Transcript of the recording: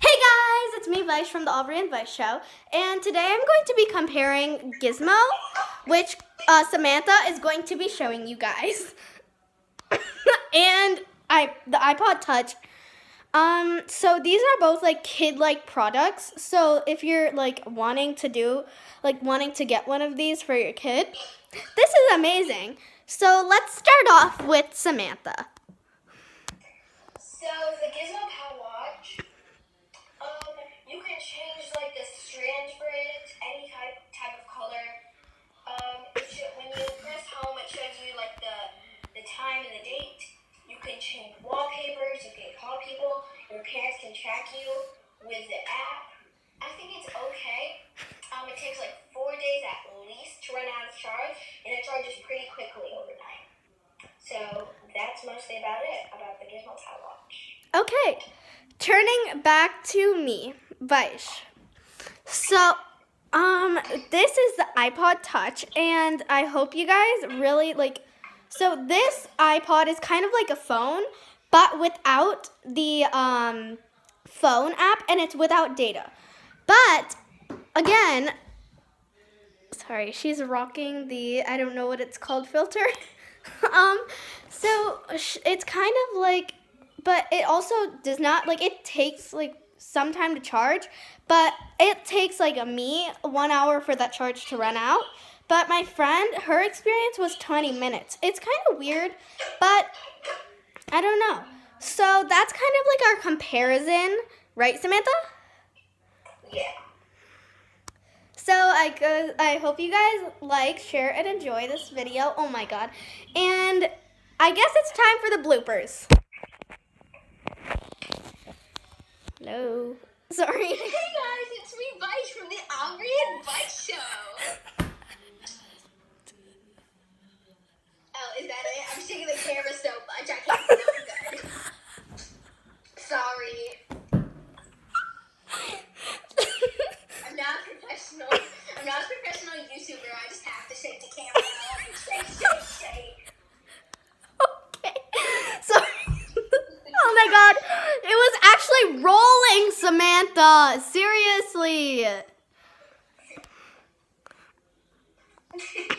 Hey guys, it's me, Vaish from the Aubrey and Vaish Show, and today I'm going to be comparing Gizmo, which uh, Samantha is going to be showing you guys, and I the iPod Touch. Um, so these are both like kid-like products. So if you're like wanting to do, like wanting to get one of these for your kid, this is amazing. So let's start off with Samantha. So the Gizmo the time and the date. You can change wallpapers. You can call people. Your parents can track you with the app. I think it's okay. Um, it takes like four days at least to run out of charge, and it charges pretty quickly overnight. So that's mostly about it about the Gizmo Pal Watch. Okay, turning back to me, Vaish. So, um, this is the iPod Touch, and I hope you guys really like. So this iPod is kind of like a phone, but without the um, phone app, and it's without data. But again, sorry, she's rocking the I don't know what it's called filter. um, so it's kind of like, but it also does not like it takes like some time to charge, but it takes like a me one hour for that charge to run out. But my friend, her experience was 20 minutes. It's kind of weird, but I don't know. So that's kind of like our comparison, right, Samantha? Yeah. So I go, I hope you guys like, share, and enjoy this video. Oh my god. And I guess it's time for the bloopers. Hello. Sorry. Hey guys, it's me, Vaish from the Aubrey and Vaish Show. That it? I'm shaking the camera so much I can't see good. Sorry. I'm not a professional. I'm not a professional YouTuber. I just have to shake the camera. Shake, shake, shake. okay. Sorry. oh my god. It was actually rolling, Samantha. Seriously.